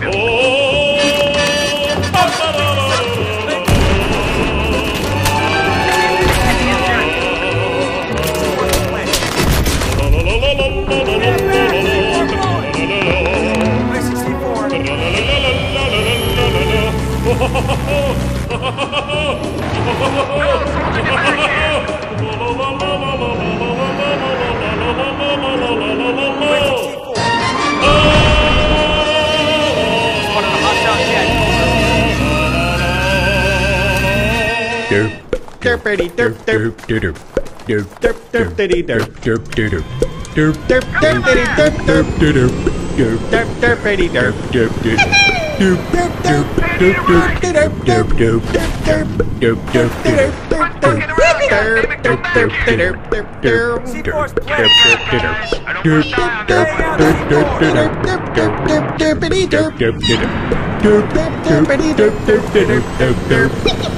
champion. Oh, Derpity derp derp. Derp derpity derp. Derp derpity derp derp. Derp derpity derp. Derp derp derp derp derp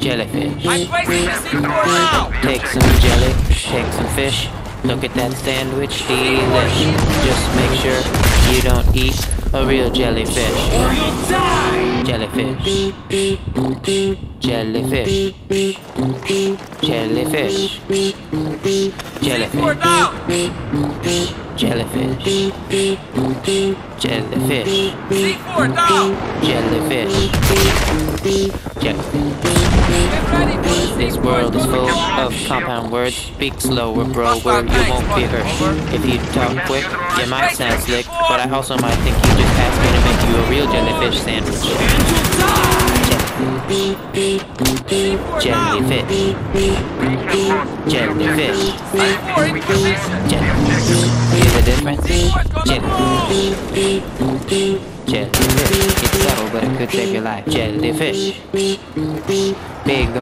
Jellyfish. C4 now! Take some jelly, take some fish. Look at that sandwich, delish. Just make sure you don't eat a real jellyfish. Or you'll die! Jellyfish. Jellyfish. Jellyfish. C4 Jellyfish. Jellyfish. Jellyfish. C4 down! Jellyfish. Jellyfish. This world is full of compound words. Speak slower, bro, where you won't be hurt. If you talk quick, you might sound slick, but I also might think you just asked me to make you a real jellyfish sandwich. Jellyfish. Jellyfish. C4 in position! Jellyfish. Difference? Jellyfish. Jellyfish. It's subtle, but it could save your life. Jellyfish. Big.